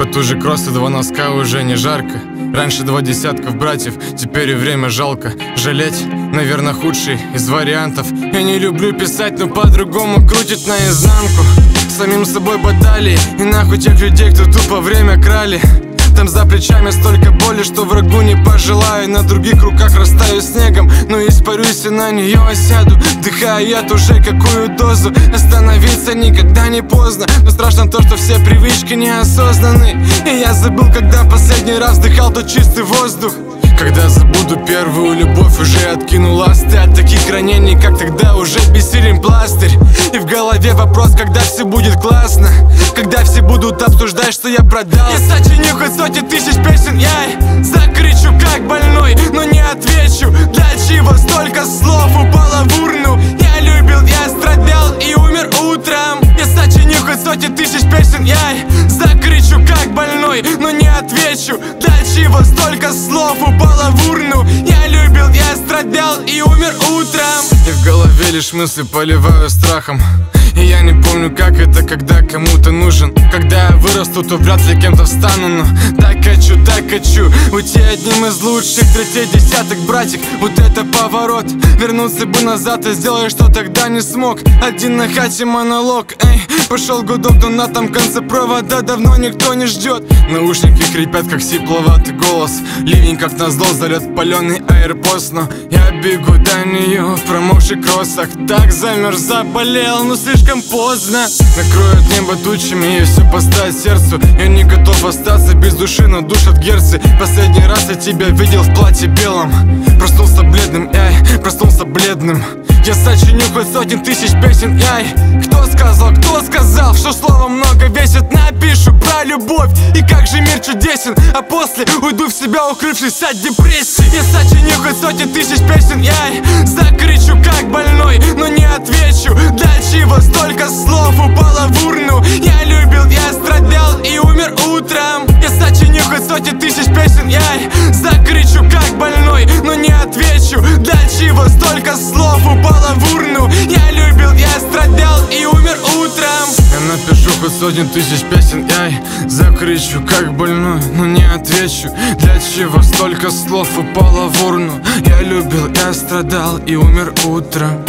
Вот уже кросс и два носка уже не жарко. Раньше два десятков братьев, теперь и время жалко. Жалеть, наверное, худший из вариантов. Я не люблю писать, но по-другому крутит наизнанку. Самим собой баталии И нахуй тех людей, кто тупо время крали там за плечами столько боли, что врагу не пожелаю. На других руках растаю снегом, но испарюсь и на нее осяду. Дыхая яд уже какую дозу. Остановиться никогда не поздно. Но страшно то, что все привычки неосознаны. И я забыл, когда последний раз вдыхал тот чистый воздух когда забуду первую любовь, уже откину ласты От таких ранений, как тогда, уже бессилен пластырь. И в голове вопрос, когда все будет классно. Когда все будут обсуждать, что я продал. Я сочиню хоть сотни тысяч песен, я закричу как больной Но не отвечу, для чего столько слов упало в урну? Я любил, я страдал и умер утром. Я сочиню хоть сотни тысяч песен, я закричу как больной Но не отвечу, для чего столько слов упало в урну. Я любил, я страдал и умер утром. И в голове лишь мысли поливаю страхом и я не помню, как это, когда кому-то нужен. Когда я вырасту, то вряд ли кем-то встану Но так хочу, так хочу Уйти одним из лучших Третий десяток, братик, вот это поворот. Вернуться бы назад и сделать, что тогда не смог. Один на хате монолог, эй. Пошел гудок, но на том конце провода. Давно никто не ждет. Наушники хрипят, как сипловатый голос. Ливень, как назло, залет паленый аэрпост Но я бегу до нее в промокших кроссах. Так замерз, заболел, но слишком поздно. Накроют небо тучами и все поставит сердцу. Я не готов остаться без души, но душат герцы. Последний раз я тебя видел в платье белом. Проснулся бледным, эй, проснулся бледным я сочиню хоть сотен тысяч песен, яй Кто сказал, кто сказал, что слово много весит? Напишу про любовь и как же мир чудесен. А после уйду в себя, укрывшись от депрессии. Я сочиню хоть сотен тысяч песен, яй Закричу как больной, но не отвечу. Для чего столько слов упало в урну. Я любил, я страдал и умер утром. Я сочиню хоть сотен тысяч песен, яй Закричу как больной, но не отвечу. Для чего столько слов сотни тысяч песен, яй Закричу как больной, но не отвечу. Для чего столько слов упало в урну? Я любил, я страдал и умер утром